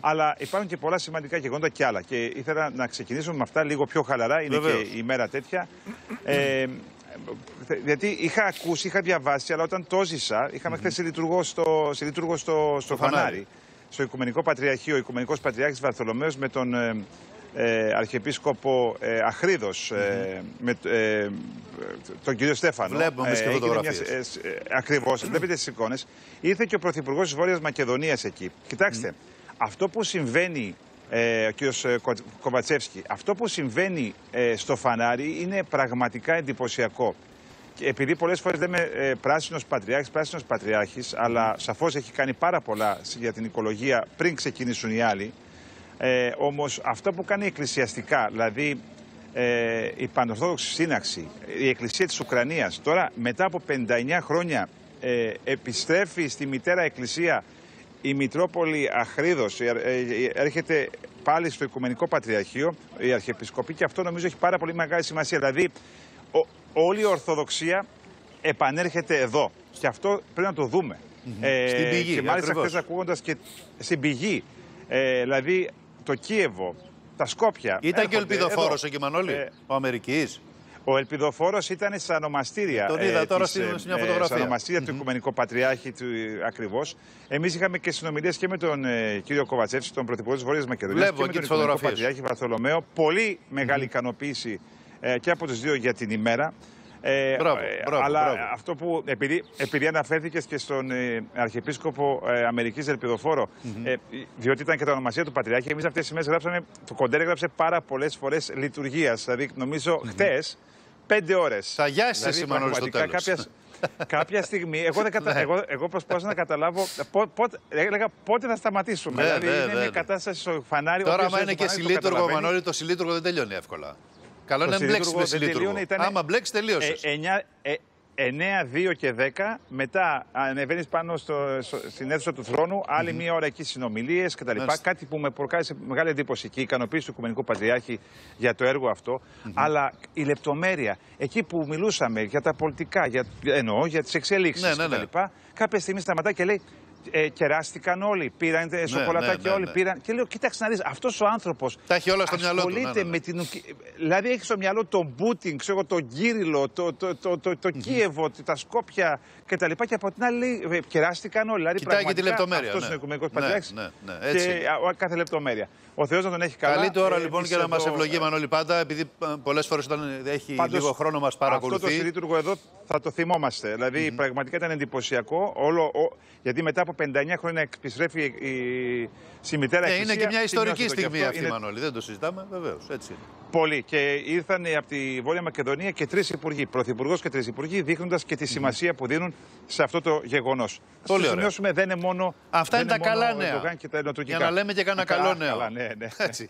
Αλλά υπάρχουν και πολλά σημαντικά γεγονότα και άλλα. Και ήθελα να ξεκινήσουμε με αυτά λίγο πιο χαλαρά. Είναι Βεβαίως. και η μέρα τέτοια. Ε, γιατί είχα ακούσει, είχα διαβάσει, αλλά όταν το ζήσα, είχαμε χθες συλλειτουργό στο, συλλειτουργό στο, στο Φανάρι. Φανάρι, στο Οικουμενικό Πατριαρχείο, ο Οικουμενικός Πατριάρχης Βαρθολομέος με τον ε, ε, Αρχιεπίσκοπο ε, Αχρίδος, ε, με ε, τον κύριο Στέφανο. Βλέπουμε εμείς και έγινε φωτογραφίες. μια- ε, σ- ε, ακριβώς, βλέπετε τις εικόνες. Ήρθε και ο Πρωθυπουργός της Βόρειας Μακεδονίας εκεί. Κοιτάξτε, αυτό που συμβαίνει ε, ο κύριος ε, Κο- Κοβατσεύσκη, αυτό που συμβαίνει ε, στο Φανάρι είναι πραγματικά εντυπωσιακό. Και επειδή πολλές φορές λέμε ε, πράσινος πατριάρχης, πράσινος πατριάρχης, αλλά σαφώς έχει κάνει πάρα πολλά για την οικολογία πριν ξεκινήσουν οι άλλοι. Ε, Όμως αυτό που κάνει εκκλησιαστικά, δηλαδή ε, η Πανορθόδοξη Σύναξη, η Εκκλησία της Ουκρανίας, τώρα μετά από 59 χρόνια ε, επιστρέφει στη μητέρα Εκκλησία η Μητρόπολη Αχρίδος, ε, ε, έρχεται πάλι στο Οικουμενικό Πατριαρχείο, η Αρχιεπισκοπή και αυτό νομίζω έχει πάρα πολύ μεγάλη σημασία. Δηλαδή ο- όλη η Ορθοδοξία επανέρχεται εδώ και αυτό πρέπει να το δούμε. Ε, Στην πηγή, και μάλιστα ακριβώς. χθες ακούγοντας και στην πηγή, ε, δηλαδή το Κίεβο, τα Σκόπια. Ήταν και ο έρχονται ελπιδοφόρος εδώ. εκεί, Μανώλη, Ε, ο Αμερικής. Ο Ελπιδοφόρος ήταν στα ονομαστήρια. Τον είδα τώρα της, στην- ε, στην μια ε, φωτογραφία. Στα ονομαστήρια του Οικουμενικού Πατριάρχη του ακριβώς. Εμείς είχαμε και συνομιλίες και με τον ε, κύριο Κοβατσέφση, τον Πρωθυπουργό της Βόρειας Μακεδονίας, Βλέπω και με εκεί τον τις Οικουμενικό φωτογραφίες. Πατριάρχη Βαρθολομαίο. Πολύ μεγάλη ικανοποίηση ε, και από τους δύο για την ημέρα. Ε, Μπράβο, ε, μπράβο, αλλά μπράβο. αυτό που, επειδή, επειδή αναφέρθηκες και στον ε, Αρχιεπίσκοπο ε, Αμερικής Ελπιδοφόρο, ε, διότι ήταν και τα ονομασία του Πατριάρχη, εμείς αυτές τις ημέρες γράψαμε, το κοντέρ έγραψε πάρα πολλές φορές λειτουργίας. Δηλαδή, νομίζω χτες, πέντε ώρες. Θα γιάσεις εσύ, Μανώλη, στο τέλος. κάποια, κάποια στιγμή, εγώ, δεν κατα... εγώ, εγώ προσπάθησα να καταλάβω πό, πότε, έλεγα πότε θα σταματήσουμε. Ναι, δηλαδή, ναι, είναι ναι, μια ναι. κατάσταση στο φανάρι. Τώρα, όποιος άμα είναι στο και φανάρι το συλλήτουργο, καταλαβαίνει. Μανώλη, το συλλήτουργο δεν τελειώνει εύκολα. Καλό Το είναι να μπλέξει συλλήτουργο με δεν συλλήτουργο. τελείωνε, ήτανε- Άμα μπλέξεις, τελείωσες. Ε, 9, 2 και 10. Μετά ανεβαίνεις πάνω στο, στο- στην αίθουσα του θρόνου. Άλλη μία ώρα εκεί συνομιλίες κτλ. Μάλιστα. Κάτι που με προκάλεσε μεγάλη εντύπωση και η ικανοποίηση του Οικουμενικού Πατριάρχη για το έργο αυτό. Αλλά η λεπτομέρεια, εκεί που μιλούσαμε για τα πολιτικά, για, εννοώ για τις εξελίξεις Ναι, ναι, ναι. κτλ. Κάποια στιγμή σταματά και λέει. Ε, κεράστηκαν όλοι, πήραν ε, σοκολατάκια ναι, όλοι, ναι. πήραν. Και λέω, κοίταξε να δεις, αυτός ο άνθρωπος. Τα έχει όλα στο μυαλό του, ναι, Ασχολείται ναι, ναι. με την. Ουκ- Δηλαδή έχει στο μυαλό τον Πούτιν, ξέρω, τον Κύριλο, το, το, το, το, το Κίεβο, τα Σκόπια κτλ. Και από την άλλη λέει, ε, κεράστηκαν όλοι. Δηλαδή, Κοιτάει και τη πραγματικά λεπτομέρεια, Αυτός ναι. είναι ο Οικουμενικός Ναι, Πατριάρχης ναι, ναι, έτσι Και είναι. α, ο- κάθε λεπτομέρεια. Ο Θεός να τον έχει καλά. Καλή του ώρα Ε, λοιπόν εμείς και να μας εδώ, ευλογεί ε, Μανώλη πάντα, επειδή πολλές φορές όταν έχει πάντως, λίγο χρόνο μας Αυτό το παρακολουθεί. συλλήτουργο εδώ θα το θυμόμαστε. Δηλαδή, πραγματικά ήταν εντυπωσιακό. Όλο, ο, γιατί μετά από 59 χρόνια επιστρέφει η, η, στη μητέρα Ναι, εκκλησία. είναι και μια ιστορική σημειώστε το. Και στιγμή αυτό αυτή, είναι Μανώλη. Δεν το συζητάμε, βεβαίως. Έτσι είναι. Πολύ. Και ήρθαν από τη Βόρεια Μακεδονία και τρεις υπουργοί. Πρωθυπουργός και τρεις υπουργοί, δείχνοντας και τη σημασία που δίνουν σε αυτό το γεγονός. Πολύ το ωραία. σημειώσουμε, δεν είναι μόνο. Αυτά δεν είναι τα μόνο καλά ο νέα. Ερντογάν και τα ελληνοτουρκικά. Για να λέμε και κανένα Καλά, καλό νέο. καλά, ναι, ναι. Έτσι.